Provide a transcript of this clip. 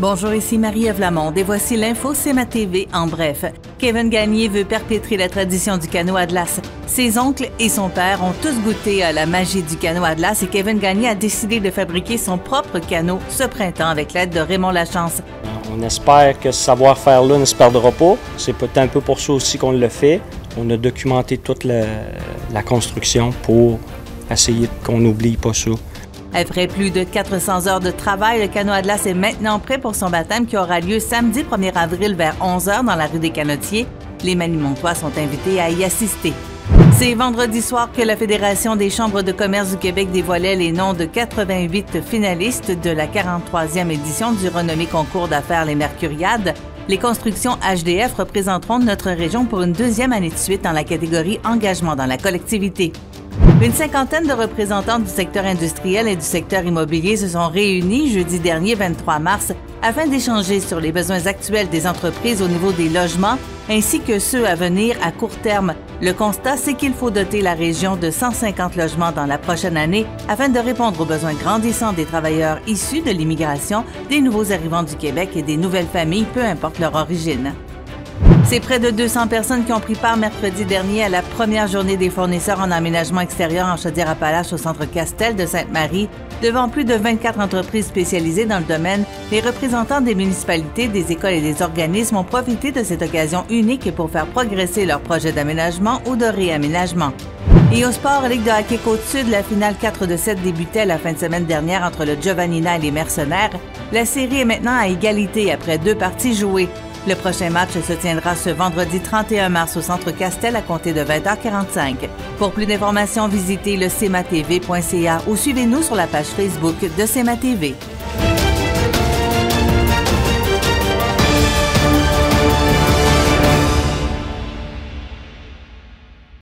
Bonjour, ici Marie-Ève Lamont et voici l'info CMA TV en bref. Kevin Gagné veut perpétrer la tradition du canot Atlas. Ses oncles et son père ont tous goûté à la magie du canot Atlas et Kevin Gagné a décidé de fabriquer son propre canot ce printemps avec l'aide de Raymond Lachance. On espère que ce savoir-faire-là ne se perdra pas. C'est peut-être un peu pour ça aussi qu'on le fait. On a documenté toute la, la construction pour essayer qu'on n'oublie pas ça. Après plus de 400 heures de travail, le canot Atlas est maintenant prêt pour son baptême qui aura lieu samedi 1er avril vers 11h dans la rue des Canotiers. Les Manimontois sont invités à y assister. C'est vendredi soir que la Fédération des chambres de commerce du Québec dévoilait les noms de 88 finalistes de la 43e édition du renommé concours d'affaires Les Mercuriades. Les constructions HDF représenteront notre région pour une deuxième année de suite dans la catégorie engagement dans la collectivité. Une cinquantaine de représentants du secteur industriel et du secteur immobilier se sont réunis jeudi dernier 23 mars afin d'échanger sur les besoins actuels des entreprises au niveau des logements ainsi que ceux à venir à court terme. Le constat, c'est qu'il faut doter la région de 150 logements dans la prochaine année afin de répondre aux besoins grandissants des travailleurs issus de l'immigration, des nouveaux arrivants du Québec et des nouvelles familles, peu importe leur origine. C'est près de 200 personnes qui ont pris part mercredi dernier à la première journée des fournisseurs en aménagement extérieur en Chaudière-Appalaches au centre Castel de Sainte-Marie. Devant plus de 24 entreprises spécialisées dans le domaine, les représentants des municipalités, des écoles et des organismes ont profité de cette occasion unique pour faire progresser leurs projets d'aménagement ou de réaménagement. Et au sport, Ligue de hockey Côte-Sud, la finale 4 de 7 débutait la fin de semaine dernière entre le Giovannina et les Mercenaires. La série est maintenant à égalité après deux parties jouées. Le prochain match se tiendra ce vendredi 31 mars au Centre Castel à compter de 20h45. Pour plus d'informations, visitez le cmatv.ca ou suivez-nous sur la page Facebook de CMATV.